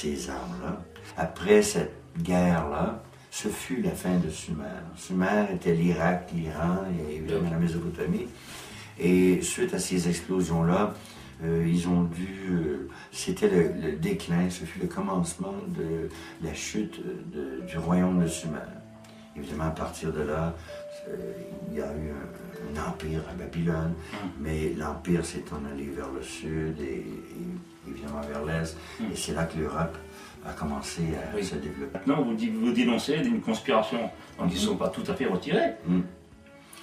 ces armes-là. Après cette guerre-là, ce fut la fin de Sumer. Sumer était l'Irak, l'Iran et évidemment la Mésopotamie. Et suite à ces explosions-là, euh, ils ont dû. euh, C'était le, déclin, ce fut le commencement de la chute de- du royaume de Sumer. Évidemment, à partir de là, euh, il y a eu un, un empire à Babylone, mais l'empire s'est en allé vers le sud et, et évidemment vers l'est. Et c'est là que l'Europe a commencé à Oui. se développer. Maintenant, vous, vous dénoncez une conspiration. Donc, ils ne sont pas tout à fait retirés.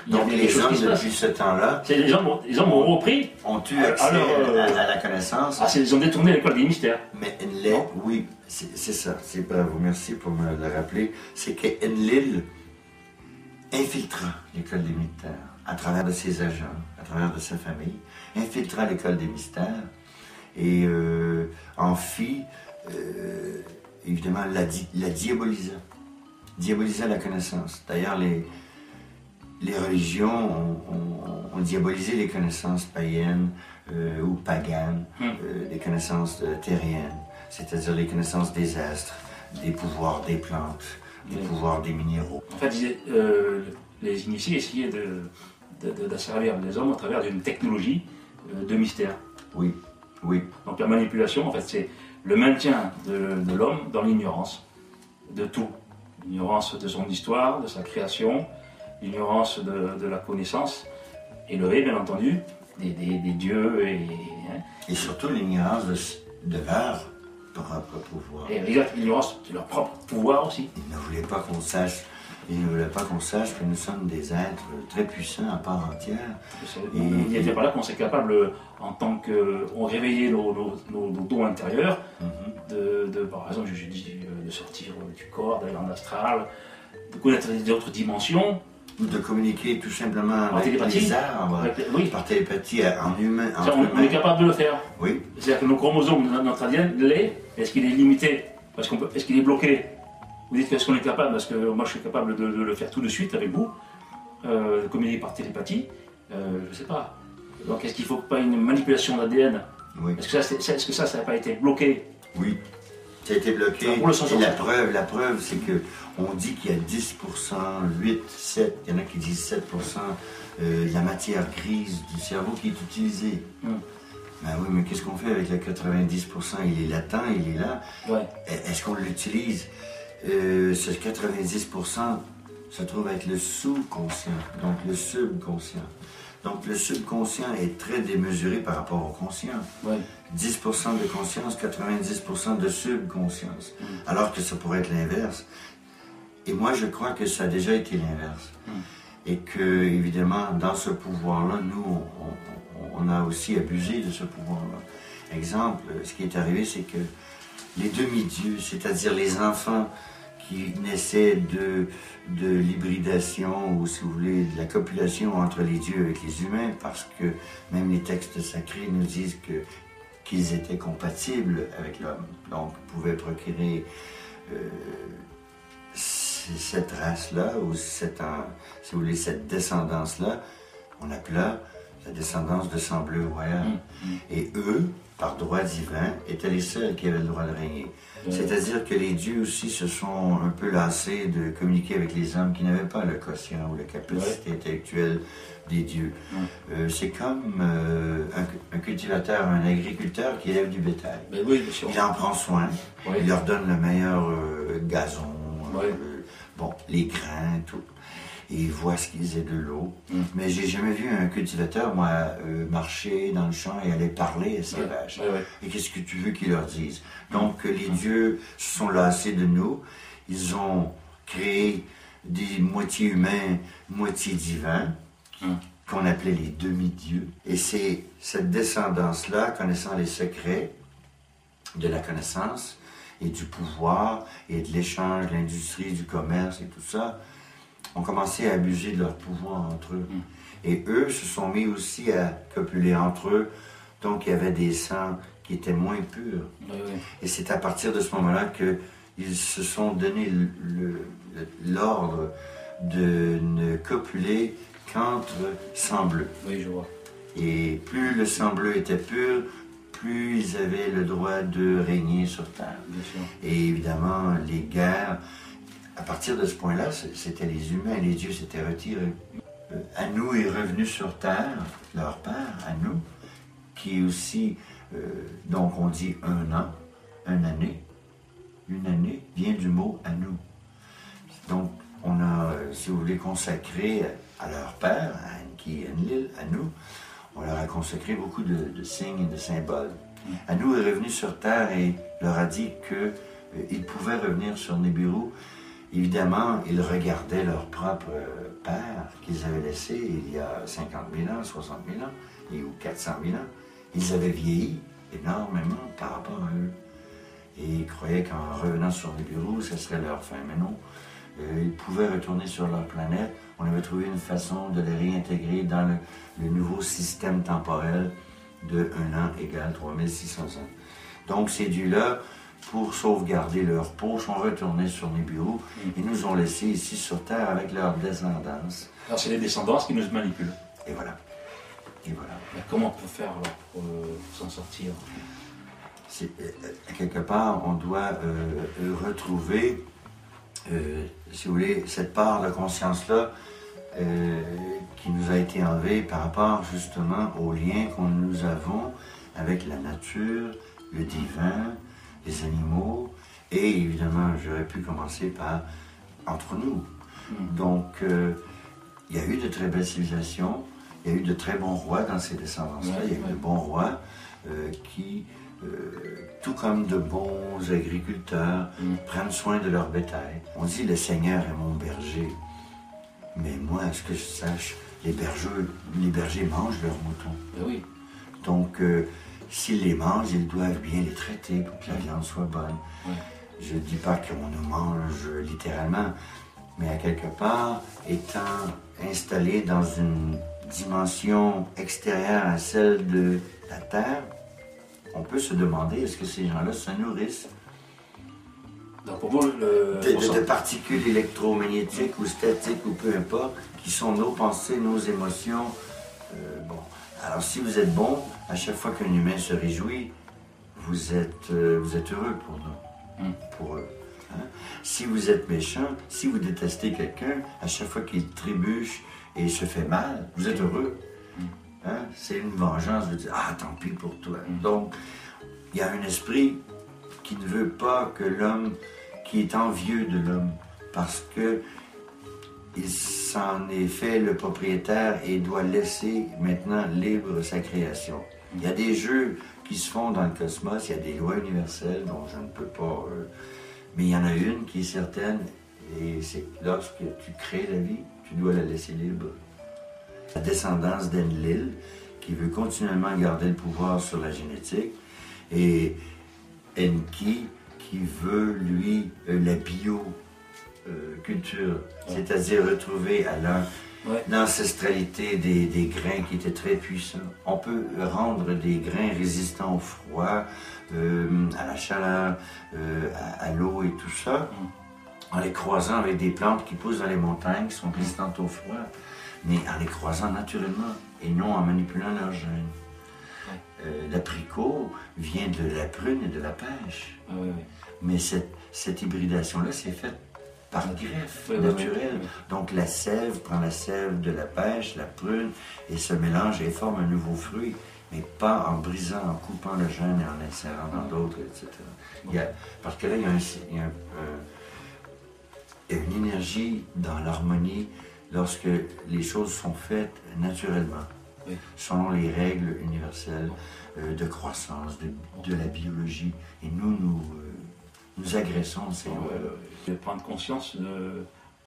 Donc les hommes, depuis ce temps-là, C'est les hommes, les hommes ont repris. ont eu Alors, accès euh, à, à la connaissance. Ah, c'est- ils ont détourné l'école des mystères. Mais Enlil, oui, c'est ça. C'est bravo, merci pour me le rappeler. C'est qu'Enlil infiltra l'école des mystères à travers de ses agents, à travers de sa famille, infiltra l'école des mystères et euh, en fit, euh, évidemment, la, di- la diabolisa. Diabolisa la connaissance. D'ailleurs, les, les religions ont, ont- ont diabolisé les connaissances païennes euh, ou paganes, Hmm. euh, connaissances euh, terriennes, c'est-à-dire les connaissances des astres, des pouvoirs des plantes, des Oui. pouvoirs des minéraux. En fait, euh, les initiés essayaient d'asservir les hommes à travers d'une technologie de mystère. Oui, oui, Donc la manipulation, en fait, c'est le maintien de, de l'homme dans l'ignorance de tout. L'ignorance de son histoire, de sa création, l'ignorance de, de la connaissance, lever, bien entendu, des, des- des dieux et, hein, et surtout l'ignorance de, de leur propre pouvoir. et l'ignorance de leur propre pouvoir aussi. Ils ne voulaient pas qu'on sache, ils ne voulaient pas qu'on sache que nous sommes des êtres très puissants à part entière. Et- Il n'était pas là qu'on s'est capable, en tant qu'on réveillait nos, nos, nos, nos dons intérieurs, de, de, par exemple, je dis, euh, de sortir du corps, d'aller en astral, de connaître les autres dimensions. De communiquer tout simplement avec télépathie. les arbres, Avec- oui, par télépathie en humain. Entre on, on est capable de le faire. Oui, C'est-à-dire que nos chromosomes, no- notre ADN l'est. Est-ce qu'il est limité? Parce qu'on Est-ce qu'il est bloqué? Vous dites qu'est-ce qu'on est capable? Parce que moi, je suis capable de, de le faire tout de suite avec vous, euh, de communiquer par télépathie. Euh, je ne sais pas. Donc, est-ce qu'il ne faut pas une manipulation d'ADN oui, Est-ce que ça, est-ce que ça, ça n'a pas été bloqué? Oui. Ça a été bloqué. Sens Et la preuve, la preuve, c'est que on dit qu'il y a 10%, 8, 7, il y en a qui disent 7% euh, de la matière grise du cerveau qui est utilisée. Hmm. Ben oui, mais qu'est-ce qu'on fait avec le 90% Il est latent, il est là. Ouais. Est-ce qu'on l'utilise? Euh, Ce 90% se trouve avec le sous-conscient, donc le subconscient. Donc le subconscient est très démesuré par rapport au conscient. Ouais. 10% de conscience, 90% de subconscience. Alors que ça pourrait être l'inverse. Et moi, je crois que ça a déjà été l'inverse. Et que, évidemment, dans ce pouvoir-là, nous, on, on- on a aussi abusé de ce pouvoir-là. Exemple, ce qui est arrivé, c'est que les demi-dieux, c'est-à-dire les enfants qui naissaient de, de l'hybridation ou, si vous voulez, de la copulation entre les dieux avec les humains, parce que même les textes sacrés nous disent que qu'ils étaient compatibles avec l'homme, donc pouvaient procurer euh, cette race-là, ou cette, en- si vous voulez, cette descendance-là, on appela la descendance de sang bleu royal. Et eux, par droit divin, étaient les seuls qui avaient le droit de régner. C'est-à-dire que les dieux aussi se sont un peu lassés de communiquer avec les hommes qui n'avaient pas le quotient ou la capacité intellectuelle des dieux. Euh, c'est comme euh, un, un cultivateur, un agriculteur qui élève du bétail. Ben oui, bien sûr. Il en prend soin, il leur donne le meilleur euh, gazon, bon, les grains, tout. Et il voit ce qu'ils aient de l'eau. Mm. Mais j'ai jamais vu un cultivateur, moi, euh, marcher dans le champ et aller parler à ses vaches. Ouais, ouais. Et qu'est-ce que tu veux qu'ils leur disent Donc, euh, les dieux se sont lassés de nous. Ils ont créé des moitiés humains, moitié divins, Hum. qu'on appelait les demi-dieux. Et c'est cette descendance-là, connaissant les secrets de la connaissance et du pouvoir et de l'échange, de l'industrie, du commerce et tout ça, ont commencé à abuser de leur pouvoir entre eux. Et eux se sont mis aussi à copuler entre eux. Donc, il y avait des sangs qui étaient moins purs. Et c'est à partir de ce moment-là qu'ils se sont donné l'ordre de ne copuler qu'entre sang bleu. Oui, je vois. Et plus le sang bleu était pur, plus ils avaient le droit de régner sur terre. Et évidemment, les guerres, à partir de ce point-là, c'était les humains, les dieux s'étaient retirés. Euh, nous est revenu sur terre, leur père, à nous, qui aussi, euh, donc on dit un an, une année. Une année vient du mot à nous. Donc, on a, si vous voulez, consacré à leur père, à Anki et Enlil, à nous, on leur a consacré beaucoup de, signes et de symboles. À nous est revenu sur terre et leur a dit qu'ils euh, pouvaient revenir sur Nibiru. Évidemment, ils regardaient leur propre euh, père qu'ils avaient laissé il y a 50 000 ans, 60 000 ans, ou 400 000 ans. Ils avaient vieilli énormément par rapport à eux. Et ils croyaient qu'en revenant sur Nibiru, ce serait leur fin. Mais non, euh, ils pouvaient retourner sur leur planète. On avait trouvé une façon de les réintégrer dans le, nouveau système temporel de 1 an égale 3600 ans. Donc ces dieux-là, pour sauvegarder leur peau, sont retournés sur Nibiru et nous ont laissés ici sur Terre avec leur descendance. Alors c'est les descendants qui nous manipulent. Et voilà. Et voilà. comment on peut faire pour, euh, s'en sortir? Euh, Quelque part, on doit retrouver euh, si vous voulez, cette part de conscience-là euh, qui nous a été enlevée par rapport justement au lien que nous avons avec la nature, le divin, les animaux, et évidemment, j'aurais pu commencer par entre nous. Hmm. Donc, euh, il y a eu de très belles civilisations, il y a eu de très bons rois dans ces descendances-là, il y a eu de bons rois qui euh, tout comme de bons agriculteurs, mm. prennent soin de leur bétail. On dit le Seigneur est mon berger. Mais moi, à ce que je sache, les bergers, les bergers mangent leurs moutons. Ben oui. Donc, euh, s'ils les mangent, ils doivent bien les traiter pour que la viande soit bonne. Je ne dis pas qu'on nous mange littéralement, mais à quelque part, étant installé dans une dimension extérieure à celle de la terre, on peut se demander est-ce que ces gens-là se nourrissent de, particules électromagnétiques ou statiques ou peu importe, qui sont nos pensées, nos émotions. Euh, bon. Alors si vous êtes bon, à chaque fois qu'un humain se réjouit, vous êtes, euh, vous êtes heureux pour nous, hmm. pour eux. Hein. Si vous êtes méchant, si vous détestez quelqu'un, à chaque fois qu'il trébuche et se fait mal, vous êtes heureux. Hein? C'est une vengeance de dire Ah, tant pis pour toi. Donc, il y a un esprit qui ne veut pas que l'homme, qui est envieux de l'homme, parce que il s'en est fait le propriétaire et doit laisser maintenant libre sa création. Il y a des jeux qui se font dans le cosmos, il y a des lois universelles dont je ne peux pas. Euh, mais il y en a une qui est certaine, et c'est lorsque tu crées la vie, tu dois la laisser libre la descendance d'Enlil, qui veut continuellement garder le pouvoir sur la génétique, et Enki, qui veut, lui, euh, la bioculture, c'est-à-dire retrouver à l'ancestralité des, grains qui étaient très puissants. On peut rendre des grains résistants au froid, euh, à la chaleur, euh, à, l'eau et tout ça, mm. en les croisant avec des plantes qui poussent dans les montagnes, qui sont résistantes au froid mais en les croisant naturellement et non en manipulant leur gènes. Euh, l'apricot vient de la prune et de la pêche. Mais cette, cette hybridation-là, c'est faite par greffe naturelle. Donc la sève prend la sève de la pêche, la prune, et se mélange et forme un nouveau fruit, mais pas en brisant, en coupant le gène et en insérant dans d'autres, etc. Il parce que là, il y a, il y a une énergie dans l'harmonie lorsque les choses sont faites naturellement, selon les règles universelles euh, de croissance, de, la biologie. Et nous, nous, euh, nous agressons ces lois. prendre conscience de